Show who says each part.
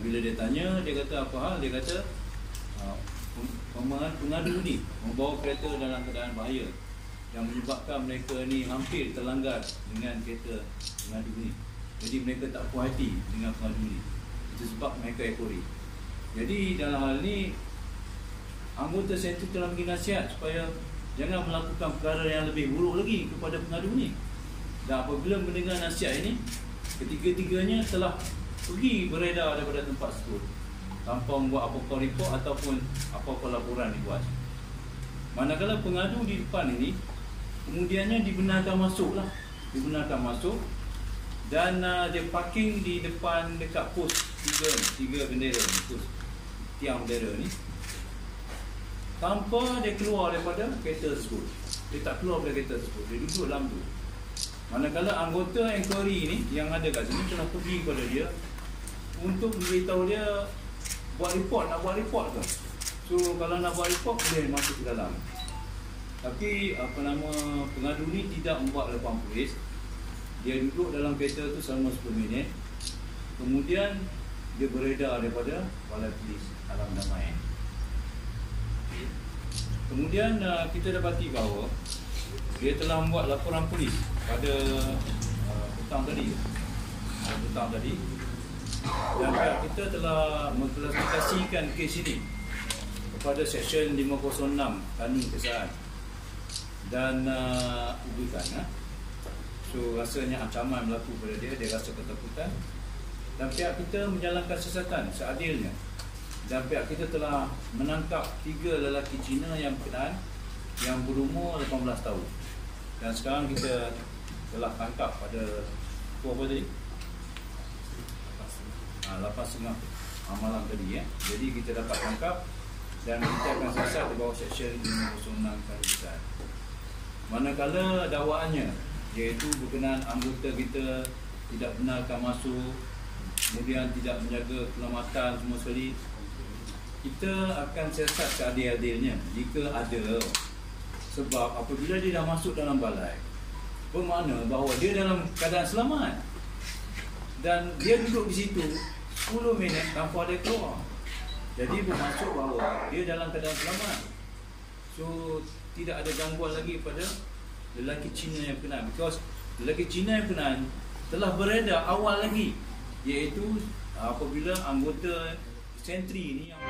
Speaker 1: bila dia tanya, dia kata apa hal? Dia kata uh, pengadu ni membawa kereta dalam keadaan bahaya yang menyebabkan mereka ni hampir terlanggar dengan kereta pengadu ni. Jadi mereka tak puas hati dengan pengadu ni. Itu sebab mereka ekori. Jadi dalam hal ni anggota sentri telah bagi nasihat supaya jangan melakukan perkara yang lebih buruk lagi kepada pengadu ni. Dan apabila mendengar nasihat ini, ketiga-tiganya telah pergi beredar daripada tempat tersebut tanpa membuat apa-apa report ataupun apa-apa laporan dibuat. Manakala pengadu di depan ini, kemudiannya dibenarkan masuk lah. Dibenarkan masuk dan uh, dia parking di depan dekat pos tiga, tiga bendera pos tiang bendera ni. Tanpa dia keluar daripada kereta tersebut. Dia tak keluar daripada kereta tersebut. Dia duduk dalam tu. Manakala anggota inquiry ni yang ada kat sini telah pergi kepada dia untuk memberitahu dia buat report, nak buat report ke. So kalau nak buat report boleh masuk ke dalam. Tapi apa nama pengadu ni tidak membuat laporan polis. Dia duduk dalam kereta tu selama 10 minit. Kemudian dia beredar daripada balai polis alam damai. Kemudian uh, kita dapati bahawa dia telah membuat laporan polis pada uh, petang tadi. Uh, petang tadi. Dan kita telah mengklasifikasikan kes ini kepada Seksyen 506 Kanun Kesalahan dan uh, ubikan uh. so rasanya ancaman berlaku pada dia. Dia rasa ketakutan. Dan pihak kita menjalankan siasatan seadilnya. Dan pihak kita telah menangkap tiga lelaki Cina yang berkenaan yang berumur 18 tahun dan sekarang kita telah tangkap pada pukul apa tadi? Ha, lepas setengah ha, malam tadi ya. Jadi kita dapat tangkap dan kita akan siasat di bawah seksyen 506 Karubitan. Manakala dakwaannya iaitu berkenaan anggota kita tidak benarkan masuk kemudian tidak menjaga keselamatan semua sekali kita akan siasat seadil-adilnya jika ada sebab apabila dia dah masuk dalam balai Bermakna bahawa dia dalam keadaan selamat. Dan dia duduk di situ 10 minit tanpa ada keluar. Jadi bermaksud bahawa dia dalam keadaan selamat. So tidak ada gangguan lagi pada lelaki Cina yang berkenaan Because lelaki Cina yang berkenaan telah beredar awal lagi Iaitu apabila anggota sentri ni yang